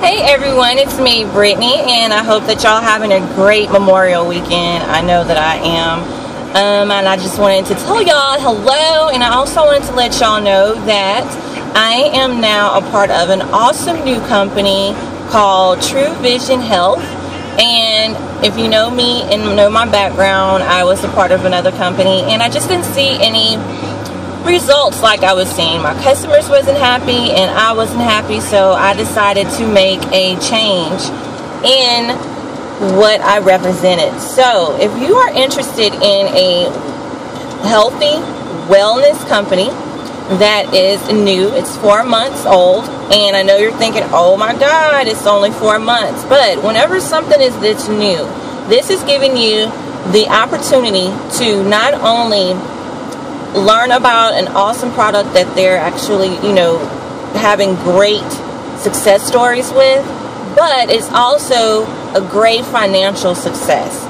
Hey everyone, it's me, Brittany, and I hope that y'all having a great Memorial weekend. I know that I am. Um, and I just wanted to tell y'all hello, and I also wanted to let y'all know that I am now a part of an awesome new company called TruVision Health. And if you know me and know my background, I was a part of another company, and I just didn't see any results like I was seeing. My customers wasn't happy and I wasn't happy, so I decided to make a change in what I represented. So, if you are interested in a healthy wellness company that is new, it's four months old, and I know you're thinking, oh my God, it's only four months. But whenever something is this new, this is giving you the opportunity to not only learn about an awesome product that they're actually, you know, having great success stories with, but it's also a great financial success.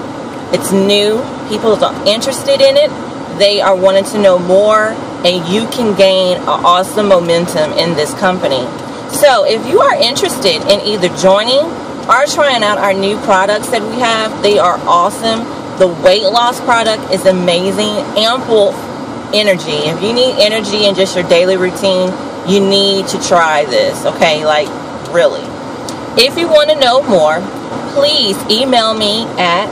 It's new, people are interested in it, they are wanting to know more, and you can gain awesome momentum in this company. So, if you are interested in either joining or trying out our new products that we have, they are awesome. The weight loss product is amazing, ample energy. If you need energy in just your daily routine, you need to try this, okay? Like, really. If you want to know more, please email me at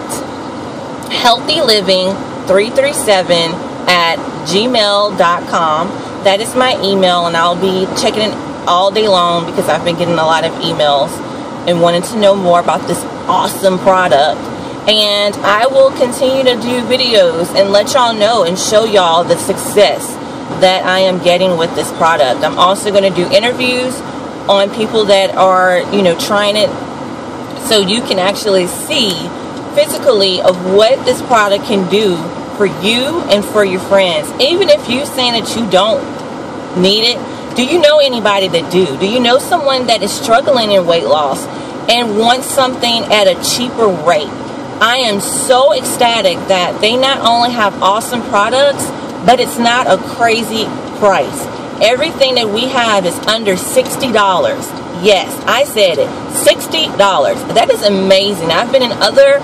healthyliving337 at gmail.com. That is my email, and I'll be checking it all day long because I've been getting a lot of emails and wanting to know more about this awesome product and I will continue to do videos and let y'all know and show y'all the success that I am getting with this product. I'm also going to do interviews on people that are, you know, trying it so you can actually see physically of what this product can do for you and for your friends. Even if you're saying that you don't need it, do you know anybody that do? Do you know someone that is struggling in weight loss and wants something at a cheaper rate? I am so ecstatic that they not only have awesome products, but it's not a crazy price. Everything that we have is under $60. Yes, I said it. $60. That is amazing. I've been in other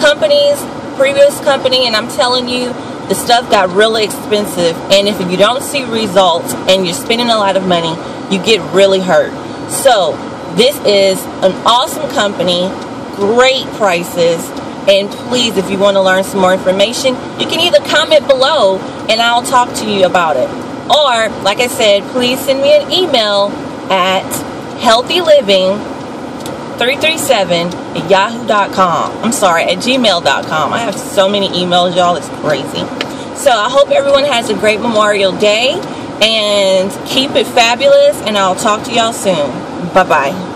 companies, previous company, and I'm telling you, the stuff got really expensive. And if you don't see results and you're spending a lot of money, you get really hurt. So, this is an awesome company, great prices, and please, if you want to learn some more information, you can either comment below and I'll talk to you about it. Or, like I said, please send me an email at healthyliving337 at yahoo.com. I'm sorry, at gmail.com. I have so many emails, y'all. It's crazy. So I hope everyone has a great Memorial Day and keep it fabulous. And I'll talk to y'all soon. Bye bye.